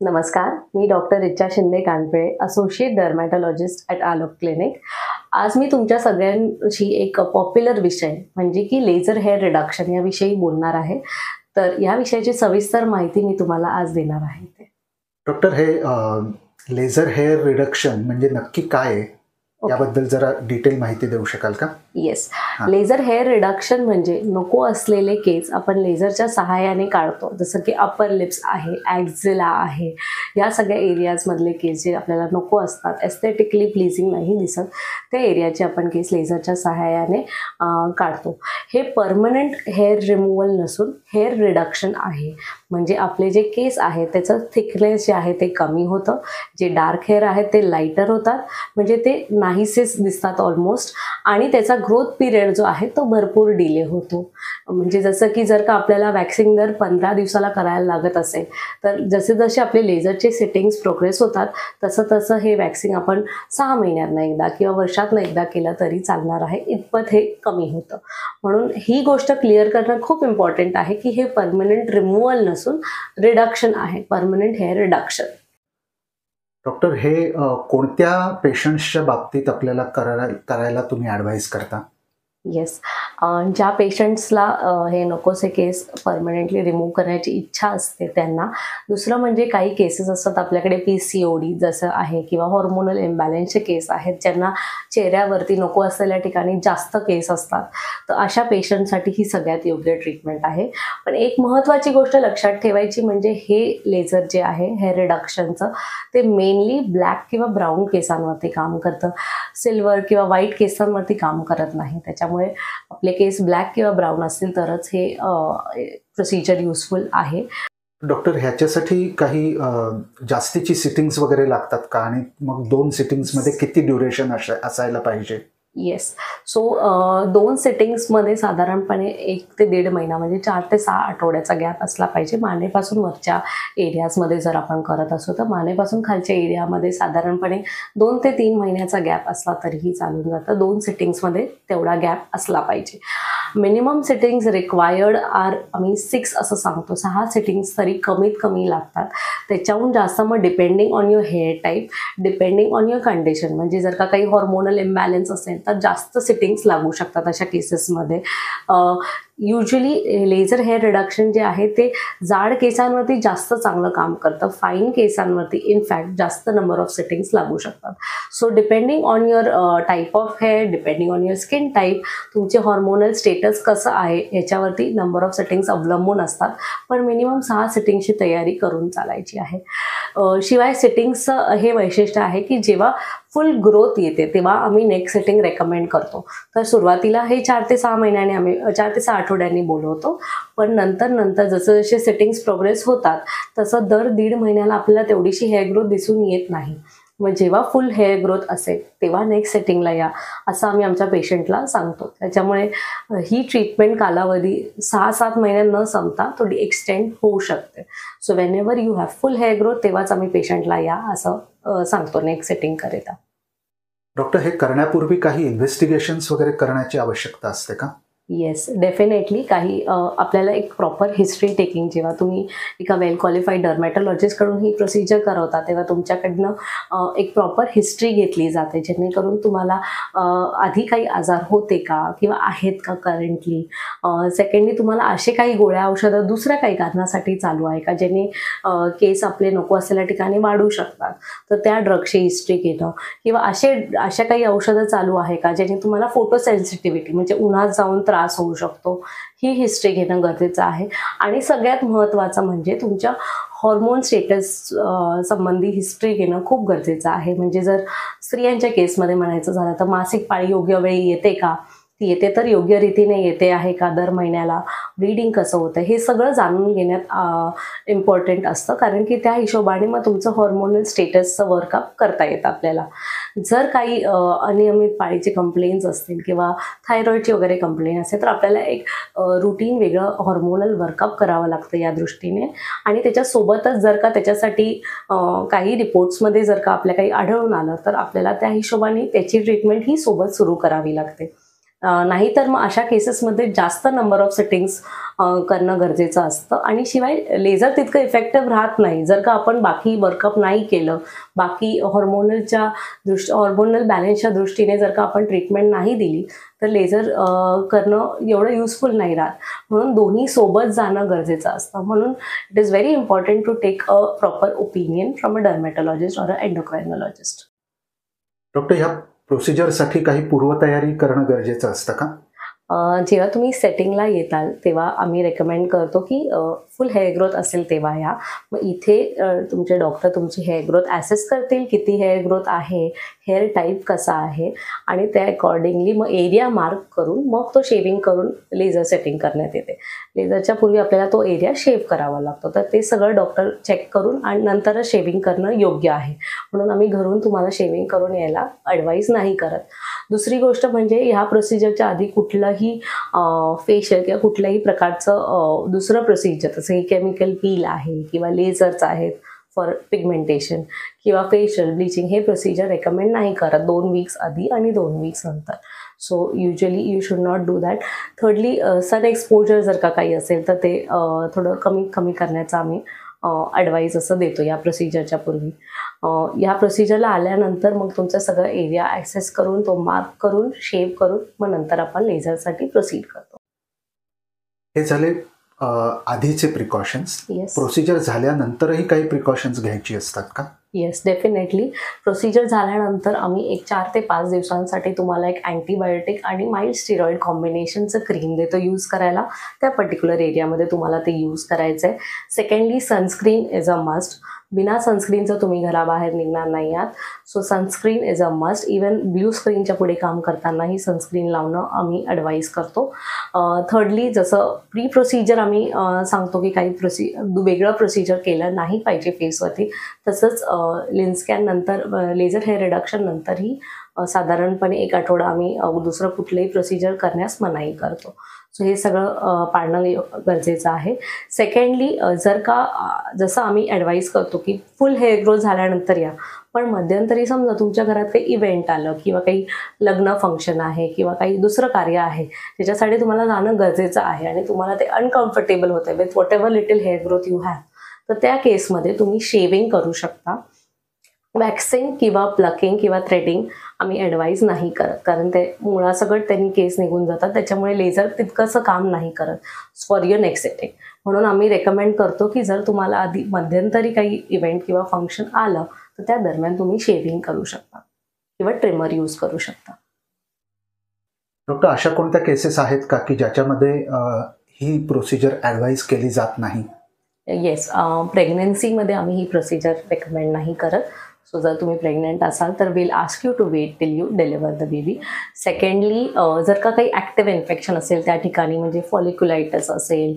नमस्कार मी doctor Richa Shinde Kanphale associate dermatologist at Alok clinic आज मी तुमच्या सगळ्यांशी एक पॉप्युलर विषय म्हणजे की लेझर हेअर रिडक्शन याविषयी बोलणार आहे. तर या विषयाची सविस्तर माहिती मी तुम्हाला आज देणार आहे डॉक्टर हे लेझर हेअर रिडक्शन म्हणजे नक्की काय आहे? याबद्दल जरा डिटेल माहिती देऊ शकाल का? येस लेझर हेअर रिडक्शन म्हणजे नको असलेले केस आपण लेझरच्या सहाय्याने काढतो. जसं की अपर लिप्स आहे ॲक्झिला आहे. या सगळ्या एरियाजमधले केस जे आपल्याला नको असतात एस्थेटिकली प्लीजिंग नाही दिसत त्या एरियाचे आपण केस लेझरच्या सहाय्याने काढतो. हे परमनंट हेअर रिमूव्हल नसून हेअर रिडक्शन आहे. म्हणजे आपले जे केस आहेत त्याचं थिकनेस जे आहे ते कमी होतं. जे डार्क हेअर आहेत ते लाईटर होतात. म्हणजे ते नाहीसेच दिसतात ऑलमोस्ट आणि त्याचा ग्रोथ पिरियड जो आहे तो भरपूर डिले होतो. म्हणजे जसं की जर का आपल्याला वॅक्सिंग दर पंधरा दिवसाला करायला लागत असेल तर जसे जसे आपले लेझरचे सेटिंग्स प्रोग्रेस होतात तसं तसं हे वॅक्सिंग आपण सहा महिन्यातनं एकदा किंवा वर्षातनं एकदा केलं तरी चालणार आहे. इतपत हे कमी होतं. म्हणून ही गोष्ट क्लिअर करणं खूप इम्पॉर्टंट आहे की हे परमनंट रिमूव्हल नसून रिडक्शन आहे. परमनंट हेअर रिडक्शन डॉक्टर हे कोणत्या पेशंट्सच्या बाबतीत आपल्याला करायला करायला तुम्ही ॲडवाईस करता? येस ज्या पेशंट्सला हे नकोसे केस परमनंटली रिमूव्ह करण्याची इच्छा असते त्यांना दुसरं म्हणजे काही केसेस असतात आपल्याकडे पी सी ओ डी जसं आहे किंवा हॉर्मोनल इम्बॅलन्सचे केस आहेत ज्यांना चेहऱ्यावरती नको असलेल्या ठिकाणी जास्त केस असतात. तर अशा पेशंटसाठी ही सगळ्यात योग्य ट्रीटमेंट आहे. पण एक महत्त्वाची गोष्ट लक्षात ठेवायची म्हणजे हे लेझर जे आहे हेअर रिडक्शनचं ते मेनली ब्लॅक किंवा ब्राऊन केसांवरती काम करतं. सिल्वर किंवा व्हाईट केसांवरती काम करत नाही. त्याच्यामुळे त्यामुळे आपले केस ब्लॅक किंवा ब्राऊन असतील तरच हे प्रोसिजर युजफुल आहे. डॉक्टर ह्याच्यासाठी काही जास्तीची सिटिंग्स वगैरे लागतात का? आणि मग दोन सिटिंग्समध्ये किती ड्युरेशन असायला पाहिजे? येस सो दोन सेटिंग्समध्ये साधारणपणे एक ते दीड महिना म्हणजे चार ते सहा आठवड्याचा गॅप असला पाहिजे. मानेपासून वरच्या एरियाजमध्ये जर आपण करत असू तर मानेपासून खालच्या एरियामध्ये साधारणपणे दोन ते तीन महिन्याचा गॅप असला तरीही चालून जातं. दोन सेटिंग्समध्ये तेवढा गॅप असला पाहिजे. मिनिमम सिटिंग्स रिक्वायर्ड आर आम्ही सिक्स असं सांगतो. सहा सिटिंग्स तरी कमीत कमी लागतात. त्याच्याहून जास्त मग depending on your hair type depending on your condition म्हणजे जर का काही हॉर्मोनल इम्बॅलन्स असेल तर जास्त सिटिंग्स लागू शकतात अशा केसेसमध्ये युजली लेझर हेअर रिडक्शन जे आहे ते जाड केसांवरती जास्त चांगलं काम करतं. फाईन केसांवरती इनफॅक्ट जास्त नंबर ऑफ सेटिंग्स लागू शकतात. So depending on your type of hair depending on your skin type तुमचे हॉर्मोनल स्टेटस कसं आहे याच्यावरती नंबर ऑफ सेटिंग्स अवलंबून असतात. पण मिनिमम सहा सेटिंगची तयारी करून चालायची आहे. शिवाय सेटिंग्सचं हे वैशिष्ट्य आहे की जेव्हा फुल ग्रोथ येते तेव्हा आम्ही नेक्स्ट सेटिंग रेकमेंड करतो. तर सुरुवातीला हे चार ते सहा महिन्याने आम्ही चार ते सहा आठवड्यांनी बोलवतो. पण नंतर नंतर जसं जसे सेटिंग्स प्रोग्रेस होतात तसं दर दीड महिन्याला आपल्याला तेवढीशी हेअर ग्रोथ दिसून येत नाही. मग जेव्हा फुल हेअर ग्रोथ असेल तेव्हा नेक्स्ट सेटिंगला या असं आम्ही आमच्या पेशंटला सांगतो. त्याच्यामुळे ही ट्रीटमेंट कालावधी सहा सात महिन्यात न संपता थोडी एक्सटेंड होऊ शकते. So whenever you have full hair growth तेव्हाच आम्ही पेशंटला या असं सांगतो नेक्स्ट सेटिंग करिता. डॉक्टर हे करण्यापूर्वी काही इन्व्हेस्टिगेशन्स वगैरे करण्याची आवश्यकता असते का? येस डेफिनेटली काही आपल्याला एक प्रॉपर हिस्ट्री टेकिंग जेव्हा तुम्ही एका वेल क्वालिफाईड डर्मॅटॉलॉजिस्टकडून ही प्रोसिजर करवता तेव्हा तुमच्याकडनं एक प्रॉपर हिस्ट्री घेतली जाते जेणेकरून तुम्हाला आधी काही आजार होते का किंवा आहेत का करंटली सेकंडली तुम्हाला असे काही गोळ्या औषधं दुसऱ्या काही कारणासाठी चालू आहे का ज्याने केस आपले नको असलेल्या ठिकाणी वाढू शकतात? तर त्या ड्रगची हिस्ट्री घेणं. किंवा असे अशा काही औषधं चालू आहे का ज्याने तुम्हाला फोटो सेन्सिटिव्हिटी म्हणजे उन्हात जाऊन त्रास त्रास होऊ शकतो. ही हिस्ट्री घेणं गरजेचं आहे. आणि सगळ्यात महत्त्वाचं म्हणजे तुमच्या हॉर्मोन स्टेटस संबंधी हिस्ट्री घेणं खूप गरजेचं आहे. म्हणजे जर स्त्रियांच्या केसमध्ये म्हणायचं झालं तर मासिक पाळी योग्य वेळी येते का? येते तर योग्य रीतीने येते आहे का दर महिन्याला ब्लिडिंग कसं होतं हे सगळं जाणून घेण्यात इम्पॉर्टंट असतं. कारण की त्या हिशोबाने मग तुमचं हॉर्मोनल स्टेटसचं वर्कअप करता येतं आपल्याला. जर काही अनियमित पाळीचे कंप्लेन्स असतील किंवा थायरॉईडची वगैरे कंप्लेन असेल तर आपल्याला एक रुटीन वेगळं हॉर्मोनल वर्कअप करावं लागतं या दृष्टीने. आणि त्याच्यासोबतच जर का त्याच्यासाठी काही रिपोर्ट्समध्ये जर का आपल्या काही आढळून आलं तर आपल्याला त्या हिशोबाने त्याची ट्रीटमेंट ही सोबत सुरू करावी लागते. नाहीतर मग अशा केसेसमध्ये जास्त नंबर ऑफ सेटिंग्स करणं गरजेचं असतं. आणि शिवाय लेझर तितकं इफेक्टिव्ह राहत नाही. जर का आपण बाकी वर्कअप नाही केलं बाकी हॉर्मोनलच्या दृष्टी हॉर्मोनल बॅलन्सच्या दृष्टीने जर का आपण ट्रीटमेंट नाही दिली तर लेझर करणं एवढं युजफुल नाही राहत. म्हणून दोन्ही सोबत जाणं गरजेचं असतं. म्हणून it is very important to take a proper opinion from a dermatologist or a endocrinologist doctor ह्या प्रोसिजरसाठी काही पूर्वतयारी करणं गरजेचं असतं का? जेव्हा तुम्ही सेटिंगला येताल तेव्हा आम्ही रेकमेंड करतो की फुल हेअर ग्रोथ असेल तेव्हा या. मग इथे तुमचे डॉक्टर तुमची हेअर ग्रोथ ॲसेस करतील किती हेअर ग्रोथ आहे हेअर टाईप कसा आहे आणि त्या अकॉर्डिंगली मग एरिया मार्क करून मग तो शेविंग करून लेझर सेटिंग करण्यात येते. लेझरच्या पूर्वी आपल्याला तो एरिया शेव करावा लागतो. तर ते सगळं डॉक्टर चेक करून आणि नंतरच शेविंग करणं योग्य आहे. म्हणून आम्ही घरून तुम्हाला शेविंग करून यायला ॲडवाईस नाही करत. दुसरी गोष्ट म्हणजे ह्या प्रोसिजरच्या आधी कुठलंही फेशियल किंवा कुठल्याही प्रकारचं दुसरं प्रोसिजर जसं की केमिकल पील आहे किंवा लेझर्स आहेत फॉर पिगमेंटेशन किंवा फेशियल ब्लिचिंग हे प्रोसिजर रेकमेंड नाही करत दोन वीक्स आधी आणि दोन वीक्स नंतर. So usually you should not do that thirdly sun exposure जर का काही असेल तर ते थोडं कमी कमी करण्याचा आम्ही ॲडवाईस असं देतो या प्रोसिजरच्या पूर्वी. या प्रोसिजरला आल्यानंतर मग तुमचा सगळं एरिया ॲक्सेस करून तो मार्क करून शेव करून मग नंतर आपण लेझरसाठी प्रोसीड करतो. हे झाले आधीचे प्रिकॉशन्स प्रोसिजर झाल्यानंतरही काही प्रिकॉशन्स घ्यायची असतात का? येस डेफिनेटली प्रोसिजर झाल्यानंतर आम्ही एक चार ते पाच दिवसांसाठी तुम्हाला एक अँटीबायोटिक आणि माइल्ड स्टिरॉइड कॉम्बिनेशनचं क्रीम देतो यूज करायला. त्या पर्टिक्युलर एरियामध्ये तुम्हाला ते यूज करायचं आहे secondly sunscreen is a must बिना सनस्क्रीनचं तुम्ही घराबाहेर निघणार नाही आहात. So sunscreen is a must even blue स्क्रीनच्या पुढे काम करतानाही सनस्क्रीन लावणं आम्ही ॲडवाईस करतो. थर्डली जसं प्री प्रोसिजर आम्ही सांगतो की काही प्रोसि वेगळं प्रोसिजर केलं नाही पाहिजे फेसवरती तसंच लेन्स्कॅन नंतर लेझर हेअर रिडक्शन नंतरही साधारणपणे एक आठवडा आम्ही दुसरं कुठलंही प्रोसिजर करण्यास मनाई करतो. सो हे सगळं पाळणं गरजेचं आहे. सेकंडली जर का जसं आम्ही ॲडवाईस करतो की फुल हेअर ग्रोथ झाल्यानंतर या पण मध्यंतरी समजा तुमच्या घरात काही इव्हेंट आलं किंवा काही लग्न फंक्शन आहे किंवा काही दुसरं कार्य आहे त्याच्यासाठी तुम्हाला जाणं गरजेचं आहे आणि तुम्हाला ते अनकम्फर्टेबल होतं with whatever little hair growth you have तर त्या केसमध्ये तुम्ही शेविंग करू शकता. वॅक्सिंग किंवा प्लकिंग किंवा थ्रेडिंग आम्ही ॲडवाईज नाही करत. कारण ते मुळासकट त्यांनी केस निघून जातात. त्याच्यामुळे लेझर तितकंसं काम नाही करत. फॉर युअर नेक्स्ट सेटिंग म्हणून आम्ही रेकमेंड करतो की जर तुम्हाला आधी मध्यंतरी काही इव्हेंट किंवा फंक्शन आलं तर त्या दरम्यान तुम्ही शेविंग करू शकता. किंवा ट्रिमर यूज करू शकता. डॉक्टर अशा कोणत्या केसेस आहेत का की ज्याच्यामध्ये ही प्रोसिजर ॲडवाईज केली जात नाही? येस प्रेग्नन्सीमध्ये आम्ही ही प्रोसिजर रेकमेंड नाही करत. सो जर तुम्ही प्रेग्नंट असाल तर will ask you to wait till you deliver the baby secondly जर का काही ॲक्टिव्ह इन्फेक्शन असेल त्या ठिकाणी म्हणजे फॉलिक्युलायटस असेल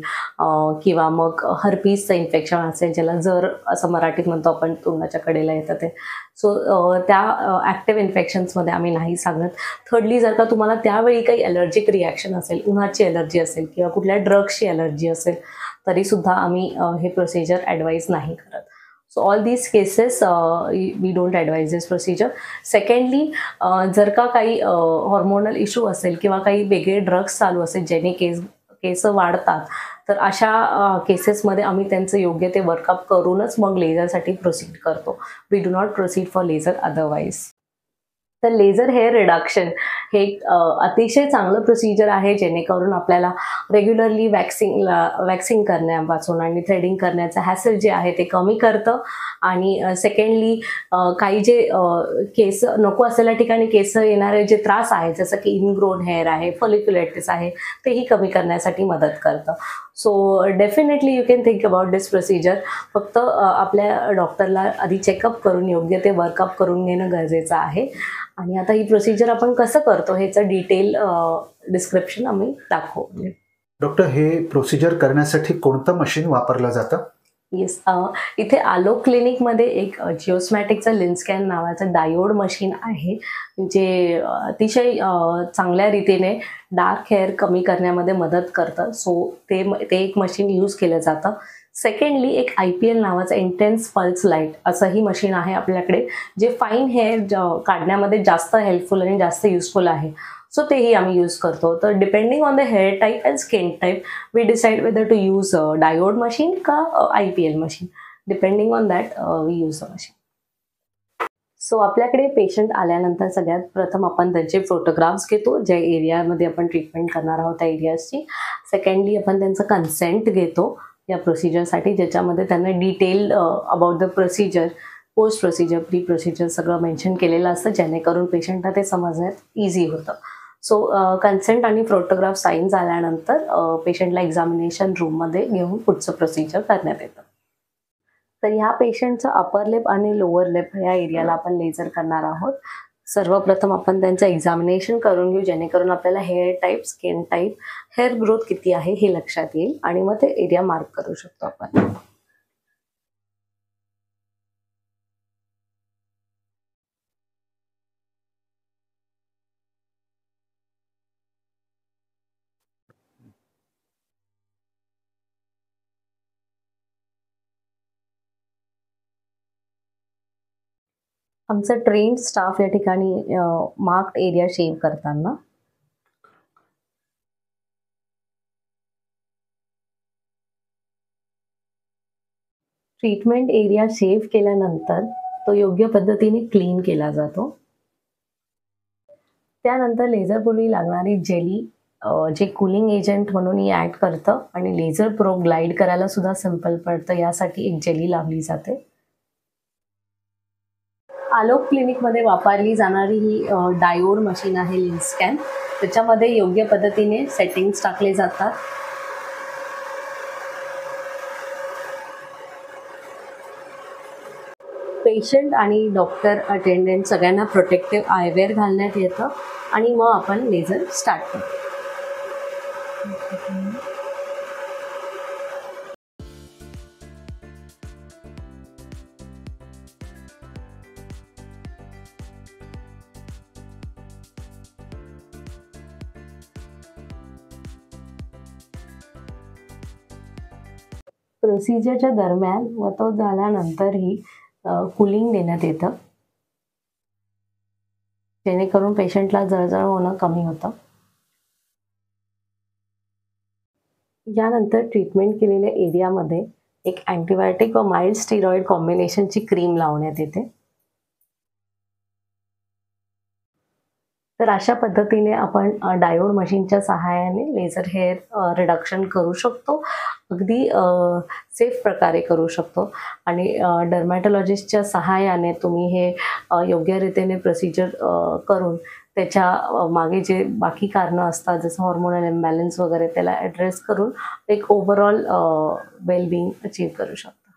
किंवा मग हर्पीजचं इन्फेक्शन असेल ज्याला जर असं मराठीत म्हणतो आपण तोंडाच्या कडेला येतं ते. सो त्या ॲक्टिव्ह इन्फेक्शन्समध्ये आम्ही नाही सांगत. थर्डली जर का तुम्हाला त्यावेळी काही ॲलर्जिक रिॲक्शन असेल उन्हाची ॲलर्जी असेल किंवा कुठल्या ड्रग्सची ॲलर्जी असेल तरीसुद्धा आम्ही हे प्रोसिजर ॲडवाईज नाही करत. So all these cases we don't advise this procedure secondly जर का काही uh, हॉर्मोनल इश्यू असेल किंवा काही वेगळे ड्रग्स चालू असेल ज्याने केस केस वाढतात तर अशा uh, केसेसमध्ये आम्ही त्यांचं योग्य ते वर्कअप करूनच मग लेझरसाठी प्रोसीड करतो. We do not proceed for laser otherwise तर लेझर हेअर रिडक्शन हे एक अतिशय चांगलं प्रोसिजर आहे जेणेकरून आपल्याला रेग्युलरली वॅक्सिंगला वॅक्सिंग करण्यापासून आणि थ्रेडिंग करण्याचं हॅसल जे आहे ते कमी करतं. आणि सेकंडली काही जे केस नको असलेल्या ठिकाणी केस येणारे जे त्रास आहेत जसं की इनग्रोन हेअर आहे फॉलिक्युलेटिस आहे तेही कमी करण्यासाठी मदत करतं. So definitely you can think about this procedure फक्त आपल्या डॉक्टरला आधी चेकअप करून योग्य ते वर्कअप करून घेणं गरजेचं आहे. आणि आता ही प्रोसिजर आपण कसं करतो ह्याचं डिटेल डिस्क्रिप्शन आम्ही दाखवू. डॉक्टर हे प्रोसिजर करण्यासाठी कोणतं मशीन वापरलं जातं? येस इथे आलोक क्लिनिकमध्ये एक जिओस्मॅटिकचं लिन्स्कॅन नावाचं डायोड मशीन आहे जे अतिशय चांगल्या रीतीने डार्क हेअर कमी करण्यामध्ये मदत करतं. सो ते ते एक मशीन यूज केलं जातं. सेकंडली एक आय पी एल नावाचं इंटेन्स पल्स लाइट असंही मशीन आहे आपल्याकडे जे फाईन हेअर काढण्यामध्ये जास्त हेल्पफुल आणि जास्त युजफुल आहे. सो तेही आम्ही यूज करतो. तर depending on the hair type and skin type we decide whether to use diode machine का I P L machine depending on that we use a machine so आपल्याकडे patient आल्यानंतर सगळ्यात प्रथम आपण त्यांचे फोटोग्राफ्स घेतो ज्या एरियामध्ये आपण ट्रीटमेंट करणार आहोत त्या एरियाची सेकंडली आपण त्यांचं कन्सेंट घेतो. या प्रोसिजरसाठी ज्याच्यामध्ये त्यांना detail about the procedure post procedure pre procedure सगळं मेन्शन केलेलं असतं जेणेकरून पेशंटला ते समजण्यात इझी होतं. सो कन्सेंट आणि फोटोग्राफ साईन झाल्यानंतर पेशंटला एक्झामिनेशन रूममध्ये घेऊन पुढचं प्रोसिजर करण्यात येतं. तर ह्या पेशंटचं अपर लेप आणि लोअर लेप या एरियाला आपण लेझर करणार आहोत. सर्वप्रथम आपण त्यांचं एक्झामिनेशन करून घेऊ जेणेकरून आपल्याला hair type skin type hair growth किती आहे हे लक्षात येईल आणि मग ते एरिया मार्क करू शकतो आपण. आमचं ट्रेन स्टाफ या ठिकाणी मार्क्ड एरिया शेव करताना. ट्रीटमेंट एरिया शेव केल्यानंतर तो योग्य पद्धतीने क्लीन केला जातो. त्यानंतर लेझरपूर्वी लागणारी जेली जे कुलिंग एजंट म्हणून ॲक्ट करतं आणि लेझर प्रो ग्लाइड करायला सुद्धा सिंपल पडतं. यासाठी एक जेली लावली जाते. आलोक क्लिनिकमध्ये वापरली जाणारी ही डायोड मशीन आहे लिन्स्कॅन त्याच्यामध्ये योग्य पद्धतीने सेटिंग्स टाकले जातात. पेशंट आणि डॉक्टर अटेंडंट सगळ्यांना प्रोटेक्टिव्ह आयवेअर घालण्यात येतं आणि मग आपण लेझर स्टार्ट करतो. प्रोसिजरच्या दरम्यान व तो झाल्यानंतरही कुलिंग देण्यात येतं. जेणेकरून पेशंटला जळजळ होणं कमी होतं. यानंतर ट्रीटमेंट केलेल्या एरियामध्ये एक अँटीबायोटिक व माइल्ड स्टिरॉइड कॉम्बिनेशनची क्रीम लावण्यात येते. तर अशा पद्धतीने आपण डायोड मशीनच्या सहाय्याने लेझर हेअर रिडक्शन करू शकतो. अगदी सेफ प्रकारे करू शकतो. आणि डर्मॅटॉलॉजिस्टच्या सहाय्याने तुम्ही हे योग्यरीतीने प्रोसिजर करून त्याच्यामागे जे बाकी कारणं असतात जसं हॉर्मोनल इम्बॅलन्स वगैरे त्याला ॲड्रेस करून एक ओव्हरऑल वेलबिंग अचीव करू शकतो.